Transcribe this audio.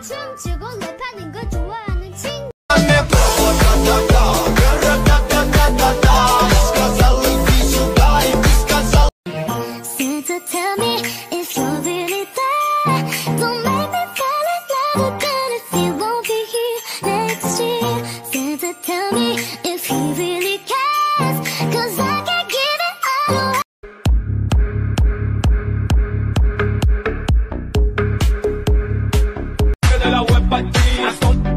춤추고 Tell me if you're really there Don't make me fall in love again. I don't